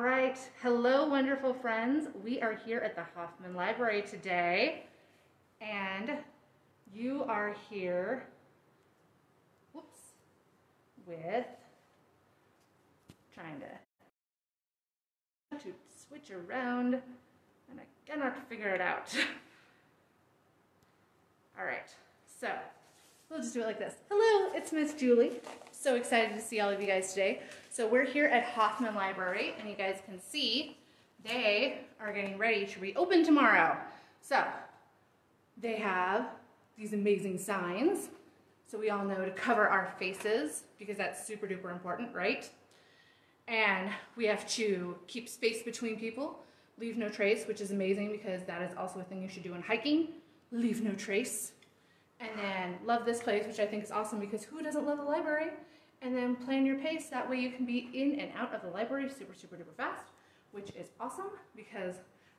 right. Hello, wonderful friends. We are here at the Hoffman Library today, and you are here, whoops, with, trying to, to switch around, and I cannot figure it out. All right, so we'll just do it like this. Hello, it's Miss Julie. So excited to see all of you guys today. So we're here at Hoffman Library, and you guys can see they are getting ready to reopen tomorrow. So they have these amazing signs. So we all know to cover our faces because that's super duper important, right? And we have to keep space between people, leave no trace, which is amazing because that is also a thing you should do in hiking. Leave no trace. And then love this place, which I think is awesome because who doesn't love the library? and then plan your pace. That way you can be in and out of the library super, super duper fast, which is awesome because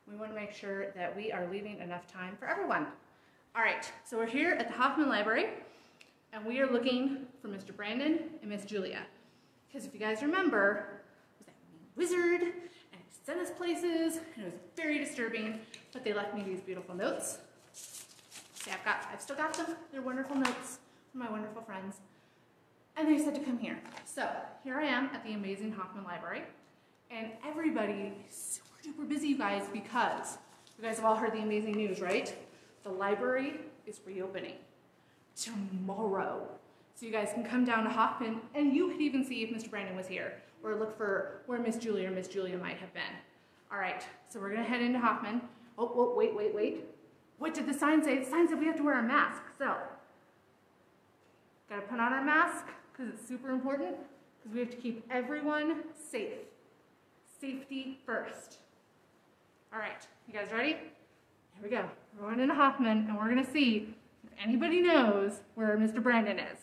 we want to make sure that we are leaving enough time for everyone. All right, so we're here at the Hoffman Library and we are looking for Mr. Brandon and Miss Julia. Because if you guys remember, was that wizard and he sent us places and it was very disturbing, but they left me these beautiful notes. See, I've got, I've still got them. They're wonderful notes from my wonderful friends. And they said to come here. So here I am at the amazing Hoffman Library. And everybody is super duper busy, you guys, because you guys have all heard the amazing news, right? The library is reopening tomorrow. So you guys can come down to Hoffman and you could even see if Mr. Brandon was here or look for where Miss Julia or Miss Julia might have been. All right, so we're gonna head into Hoffman. Oh, oh, wait, wait, wait. What did the sign say? The sign said we have to wear a mask. So, gotta put on our mask, because it's super important because we have to keep everyone safe. Safety first. All right, you guys ready? Here we go. We're going into Hoffman and we're gonna see if anybody knows where Mr. Brandon is.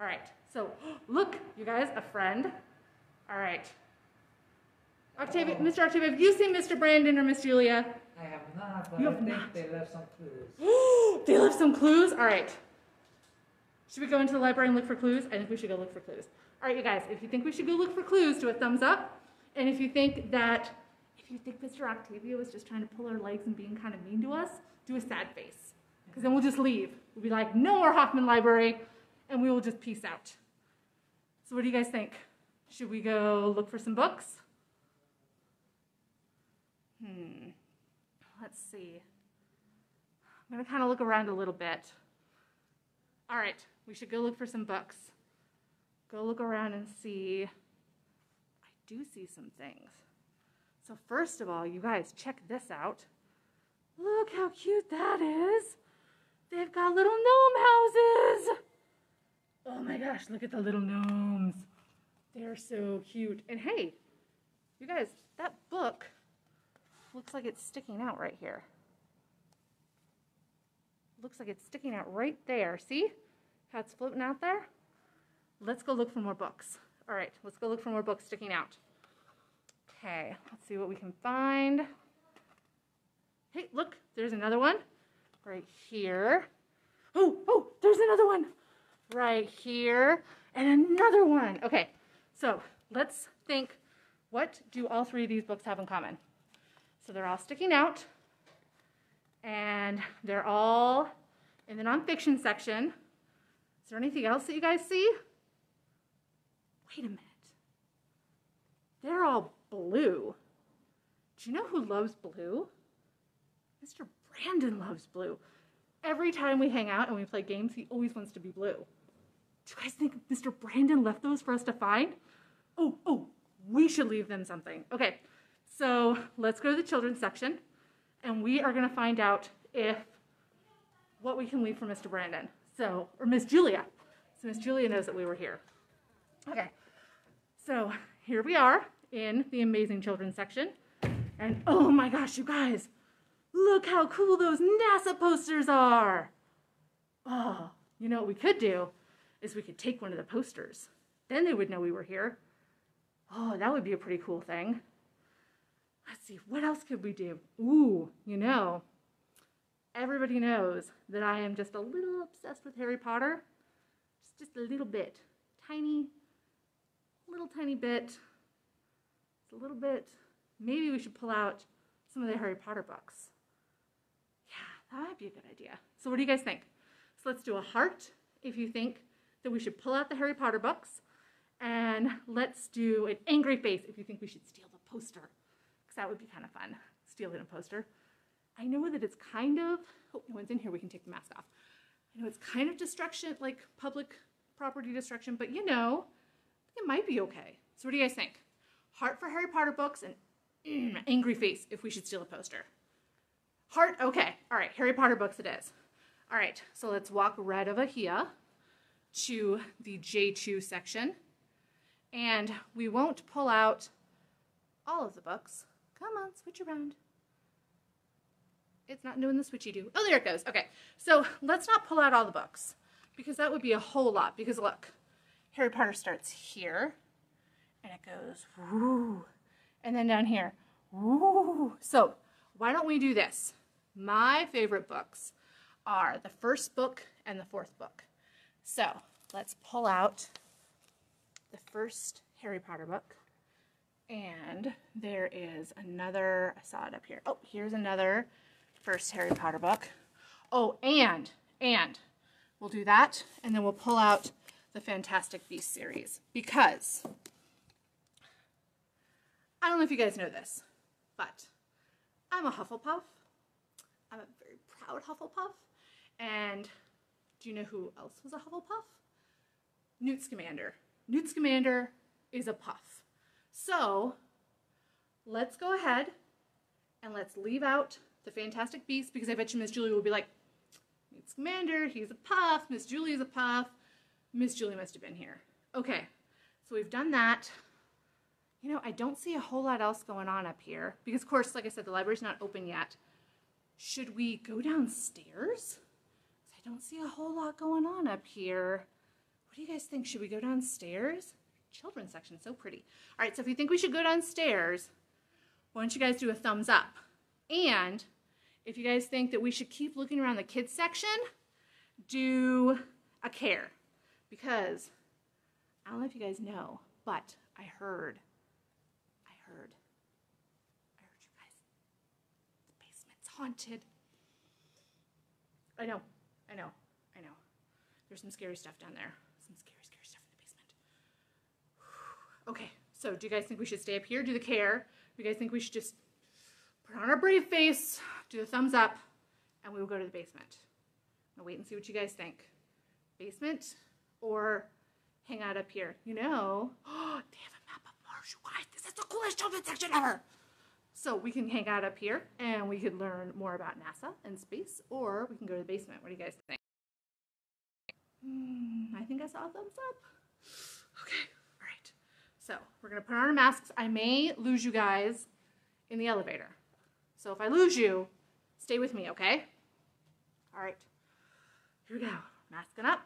All right, so look, you guys, a friend. All right. Octavio. Mr. Octavio, have you seen Mr. Brandon or Miss Julia? I have not, but you I think not. they left some clues. they left some clues? All right. Should we go into the library and look for clues? I think we should go look for clues. All right, you guys, if you think we should go look for clues, do a thumbs up. And if you think that, if you think Mr. Octavio was just trying to pull our legs and being kind of mean to us, do a sad face. Because then we'll just leave. We'll be like, no more Hoffman Library, and we will just peace out. So what do you guys think? Should we go look for some books? Hmm, let's see. I'm gonna kind of look around a little bit. All right, we should go look for some books. Go look around and see. I do see some things. So first of all, you guys, check this out. Look how cute that is. They've got little gnome houses. Oh my gosh, look at the little gnomes. They're so cute. And hey, you guys, that book looks like it's sticking out right here. Looks like it's sticking out right there. See how it's floating out there? Let's go look for more books. All right, let's go look for more books sticking out. Okay, let's see what we can find. Hey, look, there's another one right here. Oh, oh, there's another one right here and another one. Okay, so let's think, what do all three of these books have in common? So they're all sticking out and they're all in the nonfiction section. Is there anything else that you guys see? Wait a minute. They're all blue. Do you know who loves blue? Mr. Brandon loves blue. Every time we hang out and we play games, he always wants to be blue. Do you guys think Mr. Brandon left those for us to find? Oh, oh, we should leave them something. Okay, so let's go to the children's section and we are gonna find out if what we can leave for Mr. Brandon. So, or Miss Julia. So Miss Julia knows that we were here. Okay, so here we are in the amazing children's section. And oh my gosh, you guys, look how cool those NASA posters are. Oh, you know what we could do is we could take one of the posters. Then they would know we were here. Oh, that would be a pretty cool thing. Let's see, what else could we do? Ooh, you know, everybody knows that I am just a little obsessed with Harry Potter. Just, just a little bit. Tiny, little tiny bit. It's a little bit. maybe we should pull out some of the Harry Potter books. Yeah, that might be a good idea. So, what do you guys think? So, let's do a heart if you think that we should pull out the Harry Potter books. And let's do an angry face if you think we should steal the poster, that would be kind of fun, stealing a poster. I know that it's kind of, oh, no one's in here, we can take the mask off. I know it's kind of destruction, like public property destruction, but you know, it might be okay. So what do you guys think? Heart for Harry Potter books and mm, angry face if we should steal a poster. Heart, okay. All right, Harry Potter books it is. All right, so let's walk right over here to the J2 section. And we won't pull out all of the books. Come on, switch around. It's not doing the switchy do. Oh, there it goes. Okay, so let's not pull out all the books because that would be a whole lot. Because look, Harry Potter starts here and it goes woo. And then down here, woo. So why don't we do this? My favorite books are the first book and the fourth book. So let's pull out the first Harry Potter book. And there is another, I saw it up here. Oh, here's another first Harry Potter book. Oh, and, and, we'll do that, and then we'll pull out the Fantastic Beasts series. Because, I don't know if you guys know this, but I'm a Hufflepuff. I'm a very proud Hufflepuff. And do you know who else was a Hufflepuff? Newt Scamander. Newt Scamander is a puff. So let's go ahead and let's leave out the Fantastic Beasts because I bet you Miss Julie will be like, it's Scamander, he's a puff, Miss Julie's a puff. Miss Julie must have been here. Okay, so we've done that. You know, I don't see a whole lot else going on up here because, of course, like I said, the library's not open yet. Should we go downstairs? I don't see a whole lot going on up here. What do you guys think? Should we go downstairs? Children's section, so pretty. All right, so if you think we should go downstairs, why don't you guys do a thumbs up? And if you guys think that we should keep looking around the kids section, do a care. Because I don't know if you guys know, but I heard, I heard, I heard you guys, the basement's haunted. I know, I know, I know. There's some scary stuff down there. Some scary, scary stuff in the basement. Okay, so do you guys think we should stay up here, do the care? Do you guys think we should just put on our brave face, do the thumbs up, and we will go to the basement? Now wait and see what you guys think. Basement or hang out up here? You know, oh, they have a map of Mars, you guys. This is the coolest children's section ever. So we can hang out up here and we could learn more about NASA and space, or we can go to the basement. What do you guys think? Hmm, I think I saw a thumbs up. Okay. So we're gonna put on our masks. I may lose you guys in the elevator. So if I lose you, stay with me, okay? All right, here we go. Masking up.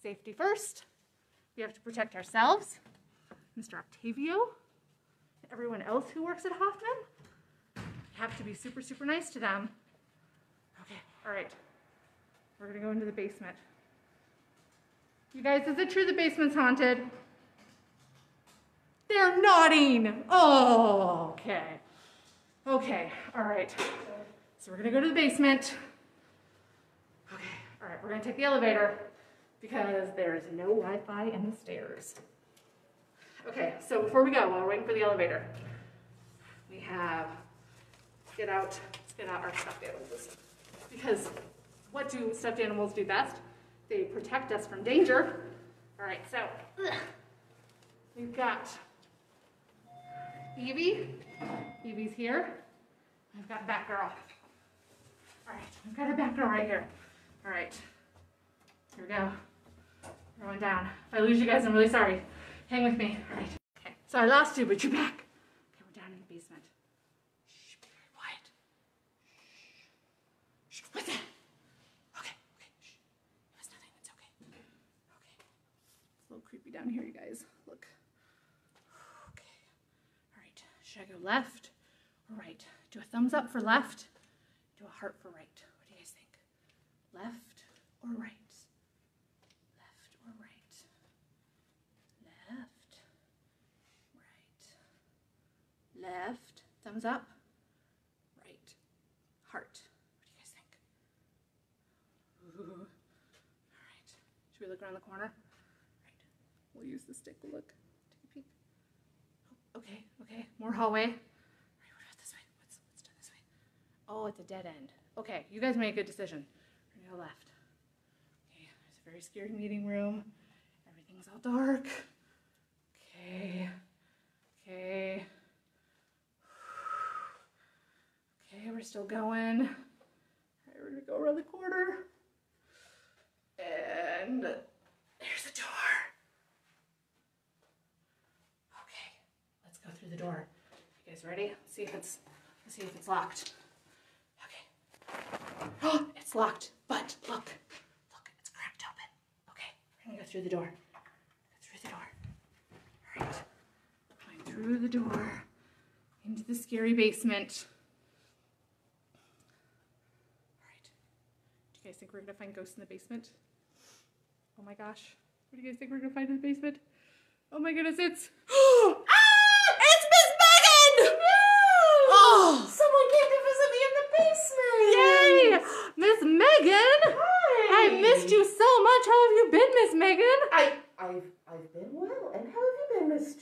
Safety first. We have to protect ourselves. Mr. Octavio, everyone else who works at Hoffman. Have to be super, super nice to them. Okay, all right. We're gonna go into the basement. You guys, is it true the basement's haunted? They're nodding. Oh, okay. Okay, all right. So we're gonna go to the basement. Okay, all right, we're gonna take the elevator because there is no Wi-Fi in the stairs. Okay, so before we go, while we're waiting for the elevator, we have, let's get out, let's get out our stuffed animals. Because what do stuffed animals do best? They protect us from danger. All right, so ugh, we've got Evie. Evie's here. I've got Batgirl. All right, I've got a Batgirl right here. All right, here we go. We're going down. If I lose you guys, I'm really sorry. Hang with me. All right. Okay. So I lost you, but you're back. Okay, we're down in the basement. Shh, be very quiet. Shh. Shh. What's that? Okay, okay. Shh. It was nothing. It's okay. Okay. It's a little creepy down here, you guys. Look. Should I go left or right? Do a thumbs up for left. Do a heart for right. What do you guys think? Left or right? Left or right? Left. Right. left. Thumbs up. Right. Heart. What do you guys think? All right. Should we look around the corner? Right. We'll use the stick. Look. Take a peek. Oh, okay. Okay. More hallway. All right. What about this way? What's what's done this way? Oh, it's a dead end. Okay. You guys made a good decision. We're gonna go left. Okay. There's a very scary meeting room. Everything's all dark. Okay. Okay. Okay, we're still going. All right, we're gonna go around the corner. And there's a door. Okay, let's go through the door. You guys ready? Let's see if it's let's see if it's locked. Okay. Oh, it's locked. But look, look, it's cracked open. Okay, we're gonna go through the door. Go through the door. All right. Going through the door into the scary basement. All right. Do you guys think we're gonna find ghosts in the basement? Oh my gosh. What do you guys think we're gonna find in the basement? Oh my goodness, it's! It's Miss Megan! Oh! Someone came to visit me in the basement. Yay! Miss Megan! Hi. I missed you so much. How have you been, Miss Megan? I, I've, I've been well. And how have you been, Miss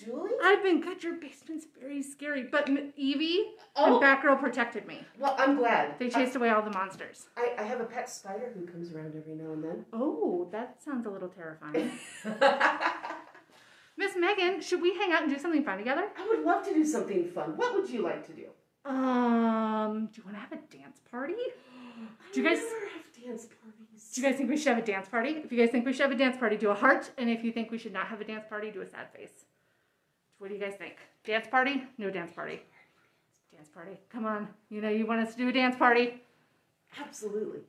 I've been good. Your basement's very scary. But Evie Oh. and Batgirl protected me. well, I'm glad. They chased away all the monsters. I, I have a pet spider who comes around every now and then. Oh, that sounds a little terrifying. Miss Megan, should we hang out and do something fun together? I would love to do something fun. What would you like to do? Um, do you want to have a dance party? Do you guys- never have dance parties. Do you guys think we should have a dance party? If you guys think we should have a dance party, do a heart. And if you think we should not have a dance party, do a sad face. What do you guys think? Dance party? No dance party. Dance party. Come on. You know you want us to do a dance party. Absolutely.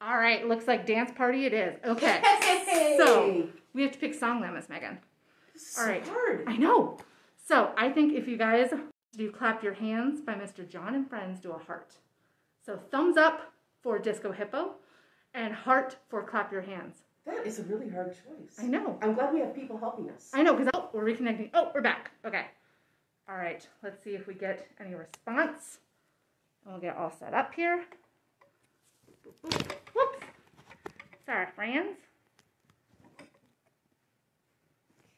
All right. Looks like dance party it is. Okay. So we have to pick song Miss Megan. All so right. hard. I know. So I think if you guys do clap your hands by Mr. John and Friends, do a heart. So thumbs up for Disco Hippo and heart for clap your hands. That is a really hard choice. I know. I'm glad we have people helping us. I know, because oh, we're reconnecting. Oh, we're back. Okay. All right. Let's see if we get any response. And we'll get all set up here. Whoops. Sorry, friends.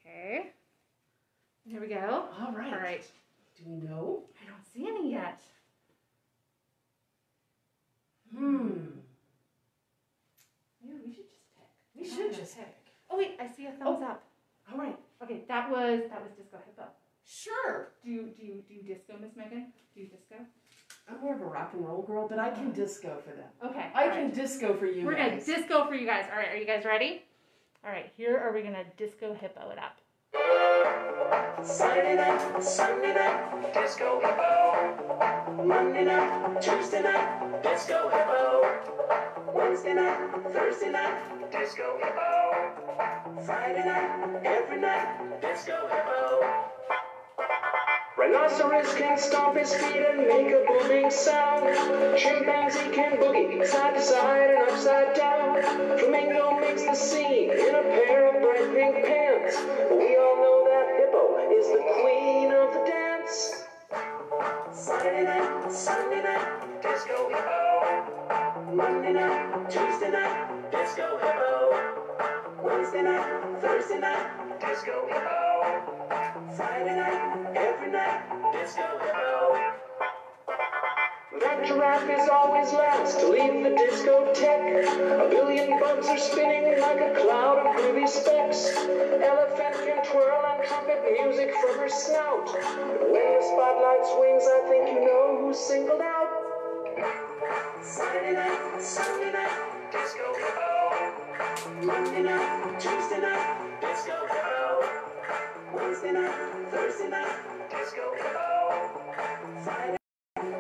Okay. Here we go. All right. All right. Do we know? I don't see any yet. Hmm. Maybe we should just pick. We I'm should gonna just pick. Oh wait, I see a thumbs oh. up. All right. Okay, that was that was Disco Hippo. Sure. Do you do you do you disco, Miss Megan? Do you disco? I'm more of a rock and roll girl, but I can um, disco for them. Okay. I can right. disco for you We're gonna guys. disco for you guys. All right, are you guys ready? All right, here are we gonna disco hippo it up. Saturday night, Sunday night, disco hippo. Monday night, Tuesday night, disco hippo. Wednesday night, Thursday night, disco hippo. Friday night, every night, disco hippo. Rhinoceros can stomp his feet and make a booming sound. Chimpanzee can boogie side to side and upside down. Flamingo makes the scene in a pair of bright pink pants. We all know that hippo is the queen of the dance. Saturday night, Sunday night, disco hippo. Monday night, Tuesday night, disco hippo. Wednesday night, Thursday night, disco hippo. Friday night, every night, disco hippo. That giraffe is always last to leave the discotheque. A billion bugs are spinning like a cloud of groovy specks. Elephant can twirl and trumpet music from her snout. When the spotlight swings, I think you know who's singled out. Saturday night, Sunday night, disco hippo. Monday night, Tuesday night, disco hippo. Wednesday night, Thursday night, disco hippo. Friday,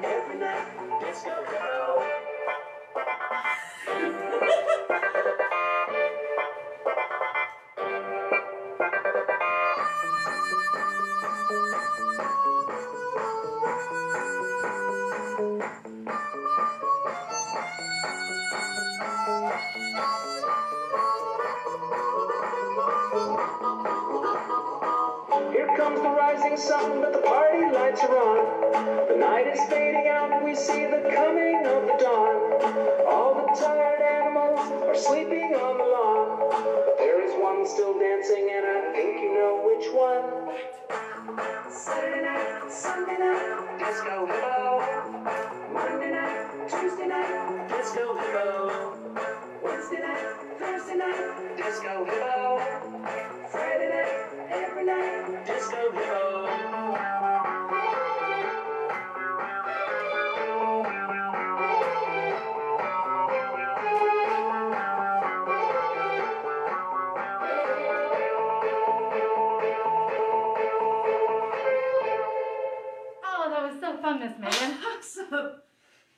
every night, disco disco hippo. Monday night, Tuesday night, disco hippo. Wednesday night, Thursday night, disco hippo. Friday night, every night, disco hippo. Awesome.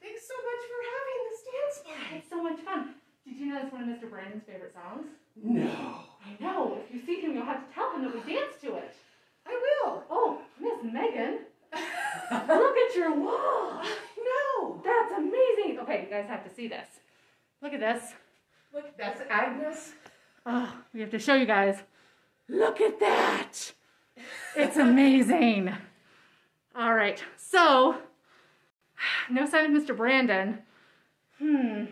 Thanks so much for having this dance party. It's so much fun. Did you know it's one of Mr. Brandon's favorite songs? No. I know. If you see him, you'll have to tell him that we danced to it. I will. Oh, Miss Megan, look at your wall. no. That's amazing. Okay, you guys have to see this. Look at this. Look, that's Agnes. Oh, we have to show you guys. Look at that. It's amazing. All right, so no sign of Mr. Brandon. Hmm,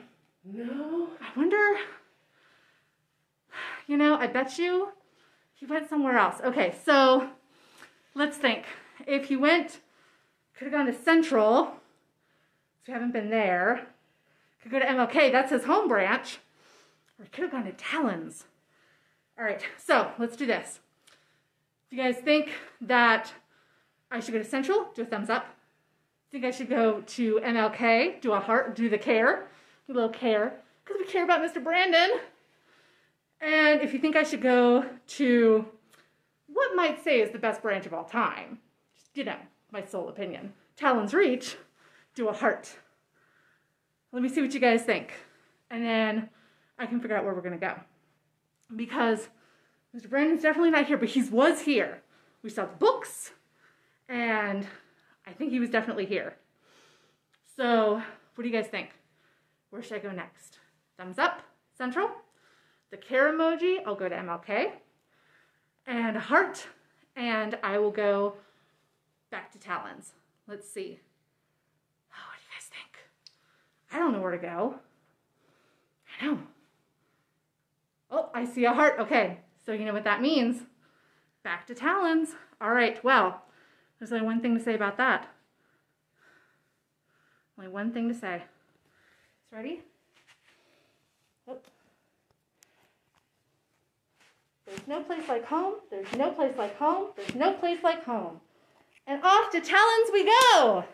No. I wonder. You know, I bet you he went somewhere else. Okay, so let's think. If he went, could have gone to Central. So we haven't been there. Could go to MLK. That's his home branch. Or he could have gone to Tallyn's. All right, so let's do this. If you guys think that I should go to Central, do a thumbs up. Think I should go to MLK, do a heart, do the care, do a little care, because we care about Mr. Brandon. And if you think I should go to what might say is the best branch of all time, just, you know, my sole opinion, Tallyn's Reach, do a heart. Let me see what you guys think. And then I can figure out where we're going to go. Because Mr. Brandon's definitely not here, but he was here. We saw the books, and I think he was definitely here. So, what do you guys think? Where should I go next? Thumbs up, Central. The care emoji, I'll go to MLK. And heart, and I will go back to Tallyn's. Let's see. Oh, what do you guys think? I don't know where to go. I know. Oh, I see a heart. Okay, so you know what that means. Back to Tallyn's. All right, well, there's only one thing to say about that. Only one thing to say. It's Ready? There's no place like home. There's no place like home. There's no place like home. And off to Tallyn's we go.